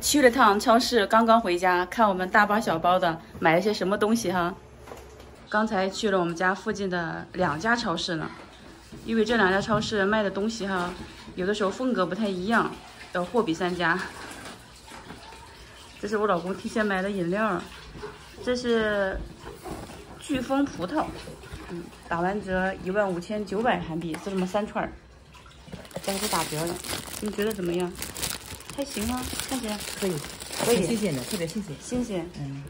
去了趟超市，刚刚回家，看我们大包小包的买了些什么东西哈。刚才去了我们家附近的两家超市呢，因为这两家超市卖的东西哈，有的时候风格不太一样，要货比三家。这是我老公提前买的饮料，这是飓风葡萄，嗯，打完折一万五千九百韩币，就这么三串儿，这还是打折的，你觉得怎么样？还行啊，看起来可以，可以新鲜的，特别新鲜。新鲜。嗯，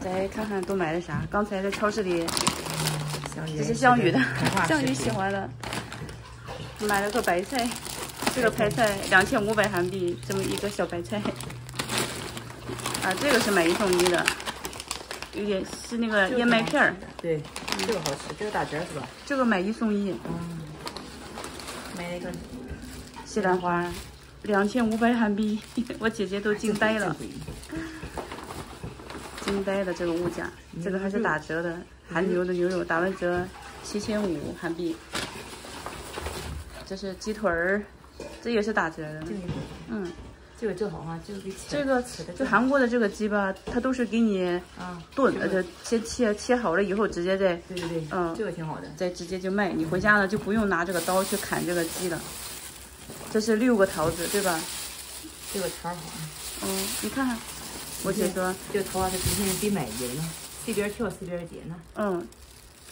再看看都买了啥？刚才在超市里，香这是项羽的膨化，香芋喜欢的，买了个白菜，这个白菜两千五百韩币，这么一个小白菜。啊，这个是买一送一的，有点是那个燕麦片儿，对，这个好吃，这个打折是吧？这个买一送一。嗯，买了一个西兰花，两千五百韩币，我姐姐都惊呆了，惊呆了这个物价，这个还是打折的，韩牛的牛肉打完折七千五韩币。这是鸡腿儿，这也是打折的，这个嗯，这个正好啊，这个给切这韩国的这个鸡吧，它都是给你啊炖，这个呃，就先切切好了以后，直接再对对对，嗯这个挺好的。再直接就卖。你回家了就不用拿这个刀去砍这个鸡了。这是六个桃子，对吧？这个桃儿好，嗯，你看看，我姐说，这个桃花，它比现在比买人呢，随便挑随便点呢。嗯，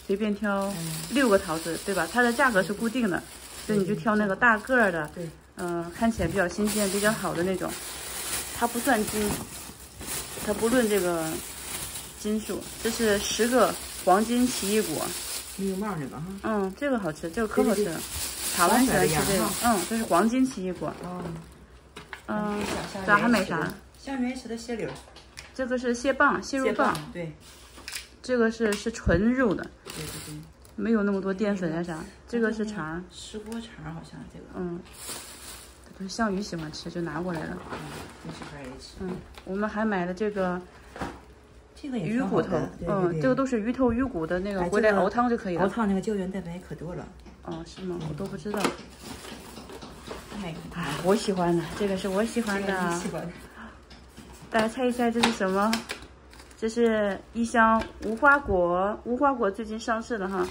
随便挑嗯，六个桃子，对吧？它的价格是固定的，所以你就挑那个大个儿的，对，嗯、看起来比较新鲜、比较好的那种。它不算斤，它不论这个斤数。这是十个黄金奇异果，没有帽那个哈。嗯，这个好吃，这个可好吃了。台湾喜欢吃这个嗯，这是黄金奇异果，哦，嗯，像咱还买啥？？像原吃的蟹柳，这个是蟹棒，蟹肉棒，对这个是是纯肉的，对对对。没有那么多淀粉呀啥。这个是肠儿，石锅肠好像这个，嗯，这是项羽喜欢吃，就拿过来了。嗯，跟媳妇儿也吃。嗯，我们还买了这个这个也鱼骨头嗯，这个都是鱼头鱼骨的那个，回来熬汤就可以了。熬汤那个胶原蛋白可多了。哦，是吗？我都不知道。哎，我喜欢的，这个是我喜欢的喜。欢的，大家猜一猜这是什么？这是一箱无花果，无花果最近上市的哈，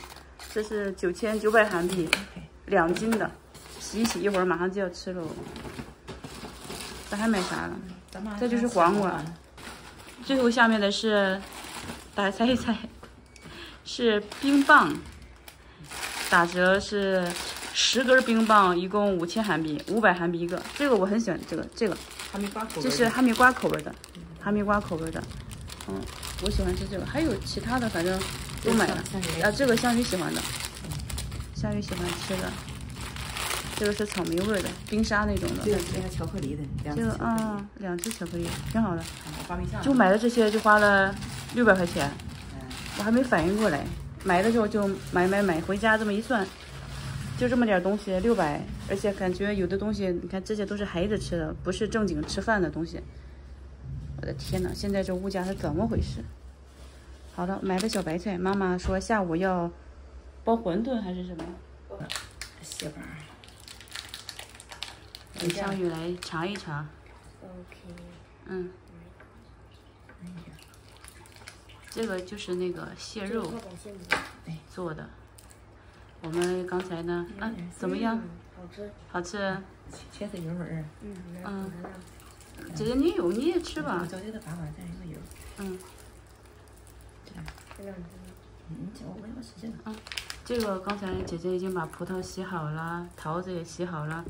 这是九千九百韩币，两斤的，洗一洗，一会儿马上就要吃喽。咱还买啥了？这就是黄瓜。最后下面的是，大家猜一猜，是冰棒，打折是十根冰棒，一共五千韩币，五百韩币一个。这个我很喜欢，这个这个哈密瓜口味的。这是哈密瓜口味的，哈密瓜口味的，嗯，我喜欢吃这个，还有其他的，反正都买了。啊，这个香鱼喜欢的，香鱼喜欢吃的，这个是草莓味的，冰沙那种的这。个这个巧克力的，两这个啊，两只巧克力，挺好的。就买了这些，就花了六百块钱，嗯，我还没反应过来。买的时候就买买买，回家这么一算，就这么点东西，六百，而且感觉有的东西，你看这些都是孩子吃的，不是正经吃饭的东西。我的天呐，现在这物价是怎么回事？好了，买了小白菜，妈妈说下午要包馄饨还是什么？媳妇儿。给香雨来尝一尝。OK。嗯，这个就是那个蟹肉做的。我们刚才呢，嗯、怎么样？好吃，好吃？茄子油味儿。嗯，嗯姐姐你有你也吃吧我。昨天的粑粑蘸一个油。嗯，非常吃。嗯，这我我我吃这个。这个刚才姐姐已经把葡萄洗好了，桃子也洗好了，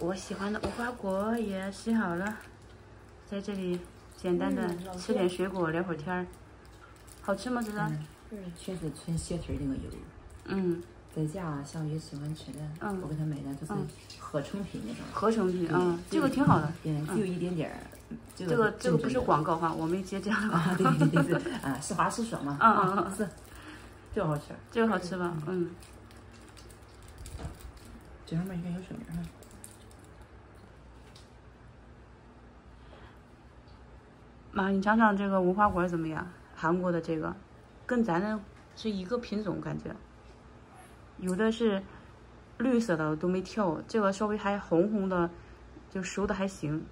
我喜欢的无花果也洗好了，在这里简单的吃点水果聊会儿天儿，好吃吗？子子？嗯，嗯，全是纯蟹腿儿那个油。嗯，在家小鱼喜欢吃的，嗯我给他买的就是嗯合成品那种。合成品，对嗯，这个挺好的。嗯，只有一点点儿。这这个这个不是广告哈，我没接这样的广啊，对对对对，啊，实话实说嘛。嗯嗯嗯是，这个好吃。这个好吃吧？嗯，这上面应该有说明哈。妈，你尝尝这个无花果怎么样？韩国的这个，跟咱的是一个品种感觉，有的是绿色的都没挑，这个稍微还红红的，就熟的还行。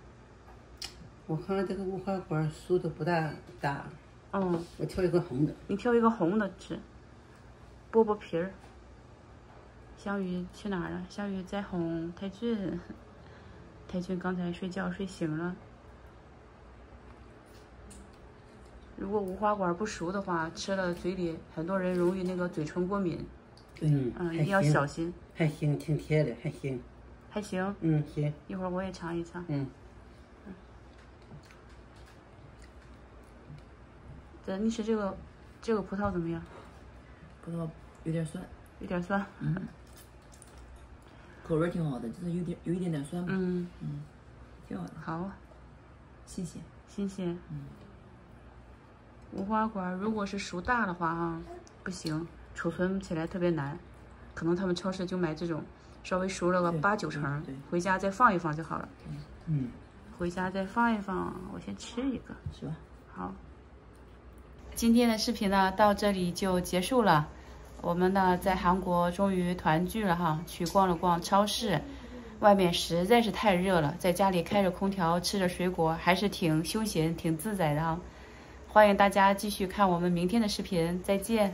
我看这个无花果熟的不大大，嗯，我挑一个红的。你挑一个红的吃，剥剥皮儿。小雨去哪儿了？小雨在哄泰俊，泰俊刚才睡觉睡醒了。如果无花果不熟的话，吃了嘴里很多人容易那个嘴唇过敏，嗯，嗯，一定要小心。还行，挺甜的，还行。还行，嗯，行，一会儿我也尝一尝。嗯，对，你吃这个这个葡萄怎么样？葡萄有点酸，有点酸。嗯口味儿挺好的，就是有点有一点点酸吧，嗯，挺好的，好，新鲜。新鲜。无花果如果是熟大的话哈，不行，储存起来特别难，可能他们超市就买这种稍微熟了个八九成回家再放一放就好了。嗯，回家再放一放，我先吃一个。是吧？好，今天的视频呢到这里就结束了。我们呢在韩国终于团聚了哈，去逛了逛超市，外面实在是太热了，在家里开着空调吃着水果，还是挺休闲、挺自在的哈。欢迎大家继续看我们明天的视频，再见。